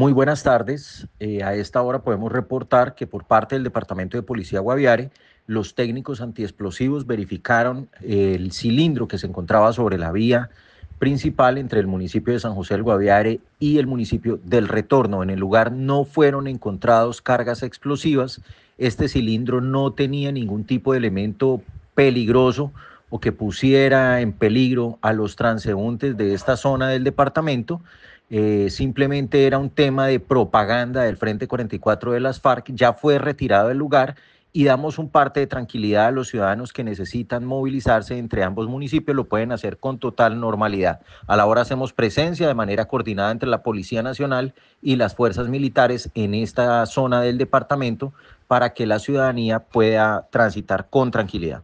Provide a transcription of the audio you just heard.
Muy buenas tardes. Eh, a esta hora podemos reportar que por parte del Departamento de Policía Guaviare, los técnicos antiexplosivos verificaron el cilindro que se encontraba sobre la vía principal entre el municipio de San José del Guaviare y el municipio del Retorno. En el lugar no fueron encontrados cargas explosivas. Este cilindro no tenía ningún tipo de elemento peligroso o que pusiera en peligro a los transeúntes de esta zona del departamento. Eh, simplemente era un tema de propaganda del Frente 44 de las FARC, ya fue retirado del lugar y damos un parte de tranquilidad a los ciudadanos que necesitan movilizarse entre ambos municipios, lo pueden hacer con total normalidad. A la hora hacemos presencia de manera coordinada entre la Policía Nacional y las fuerzas militares en esta zona del departamento para que la ciudadanía pueda transitar con tranquilidad.